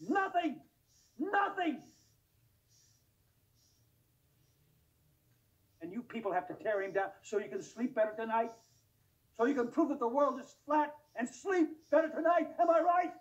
Nothing. Nothing. And you people have to tear him down so you can sleep better tonight? So you can prove that the world is flat and sleep better tonight? Am I right?